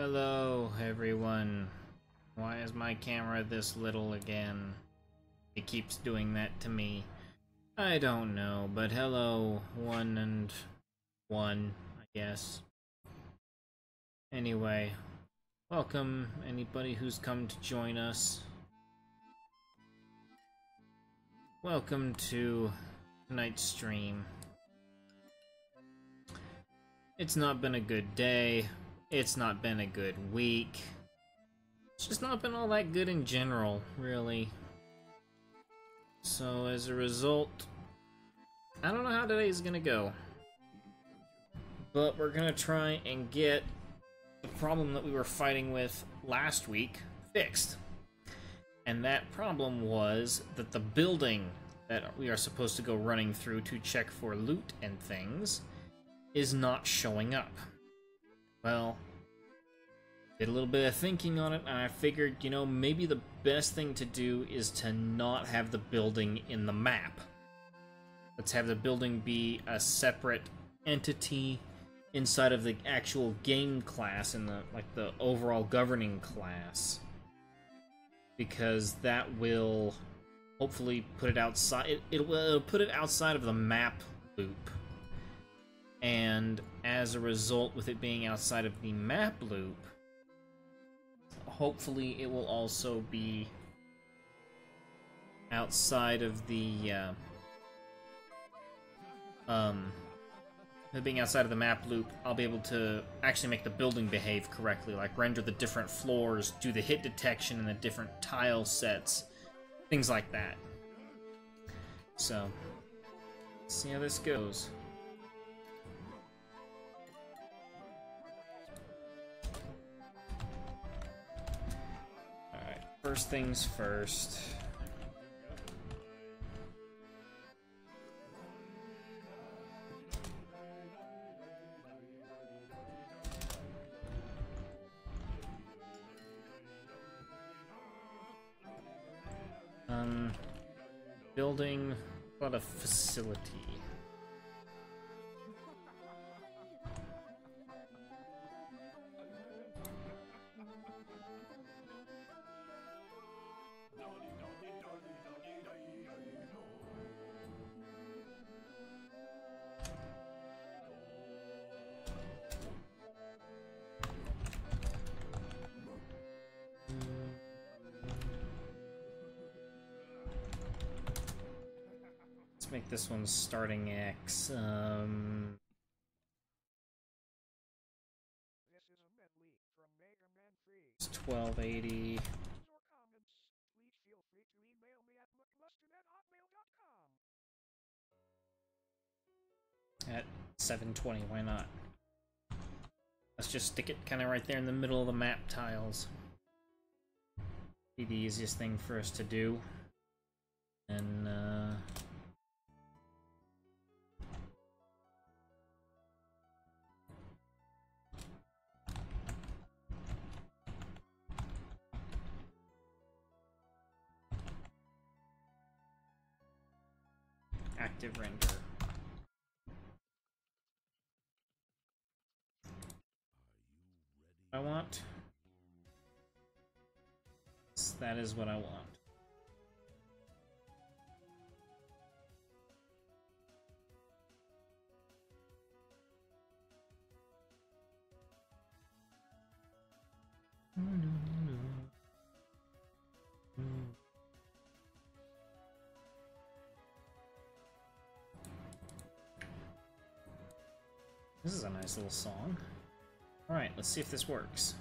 Hello, everyone. Why is my camera this little again? It keeps doing that to me. I don't know, but hello, one and one, I guess. Anyway, welcome anybody who's come to join us. Welcome to tonight's stream. It's not been a good day. It's not been a good week. It's just not been all that good in general, really. So as a result, I don't know how today's gonna go. But we're gonna try and get the problem that we were fighting with last week fixed. And that problem was that the building that we are supposed to go running through to check for loot and things is not showing up. Well, did a little bit of thinking on it, and I figured, you know, maybe the best thing to do is to not have the building in the map. Let's have the building be a separate entity inside of the actual game class and the like the overall governing class. Because that will hopefully put it outside it, it will put it outside of the map loop and as a result, with it being outside of the map loop, hopefully it will also be outside of the uh, um being outside of the map loop, I'll be able to actually make the building behave correctly, like render the different floors, do the hit detection and the different tile sets, things like that. So, see how this goes. First things first. Make this one starting X. Um... It's 1280. At 720, why not? Let's just stick it kind of right there in the middle of the map tiles. Be the easiest thing for us to do. And, active render. I want. That is what I want. Hmm. This is a nice little song. Alright, let's see if this works.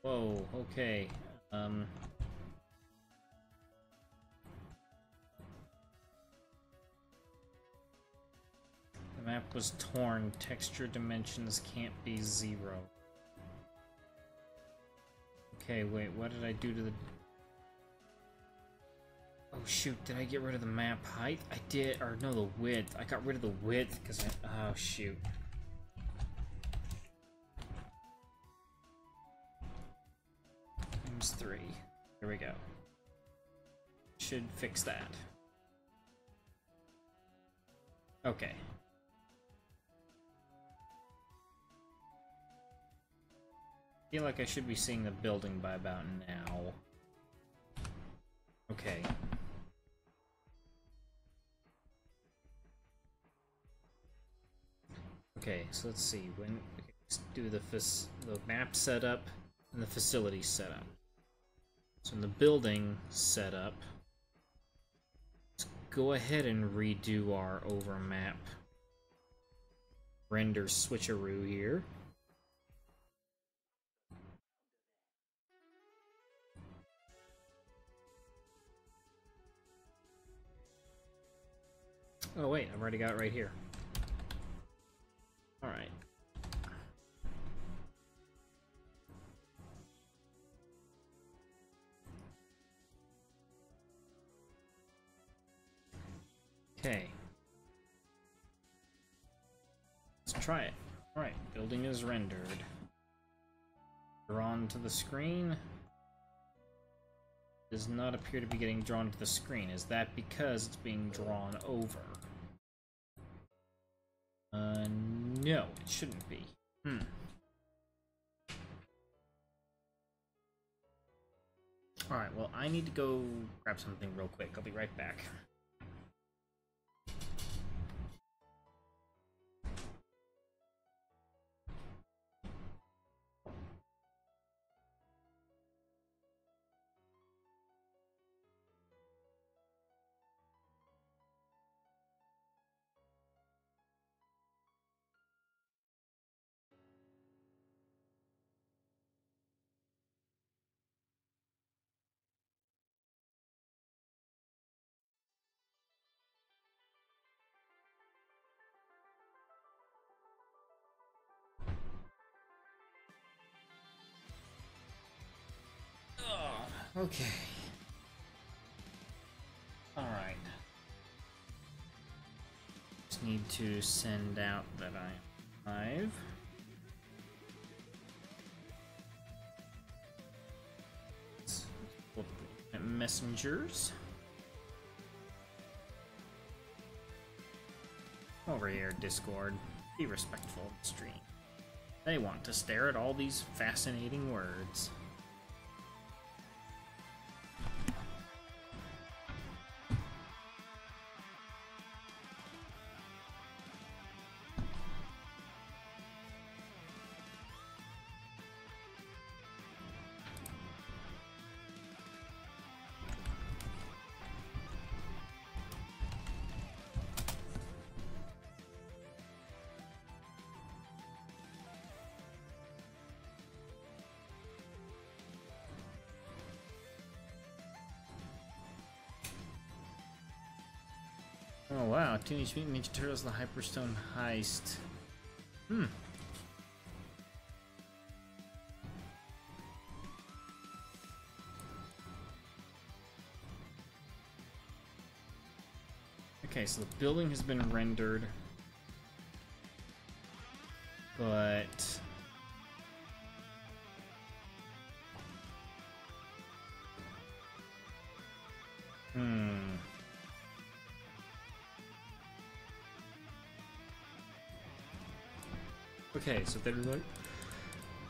Whoa, okay. Um... The map was torn. Texture dimensions can't be zero. Okay, wait, what did I do to the shoot, did I get rid of the map height? I did, or no, the width. I got rid of the width because I, oh shoot. Times three. Here we go. Should fix that. Okay. feel like I should be seeing the building by about now. Okay. Okay, so let's see. When let's do the the map setup and the facility setup. So in the building setup, let's go ahead and redo our over map render switcheroo here. Oh wait, I've already got it right here. Alright. Okay. Let's try it. Alright, building is rendered. Drawn to the screen. Does not appear to be getting drawn to the screen. Is that because it's being drawn over? No, it shouldn't be. Hmm. Alright, well, I need to go grab something real quick. I'll be right back. Okay. Alright. Just need to send out that I am live. Messengers. Over here, Discord. Be respectful of the stream. They want to stare at all these fascinating words. Oh wow, Teenage Mutant Ninja Turtles The Hyperstone Heist. Hmm. Okay, so the building has been rendered. But... Okay, so then like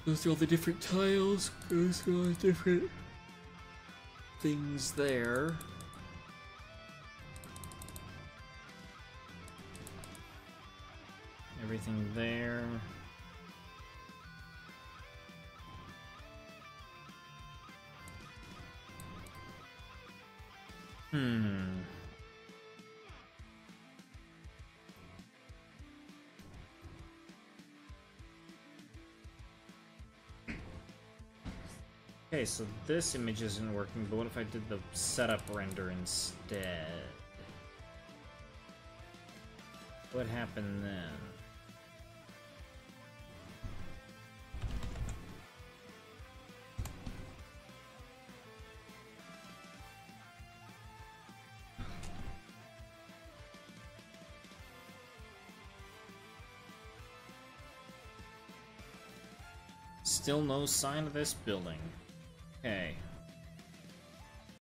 goes through all the different tiles, goes through all the different things there. Everything there. Hmm. Okay, so this image isn't working, but what if I did the setup render instead? What happened then? Still no sign of this building. Okay.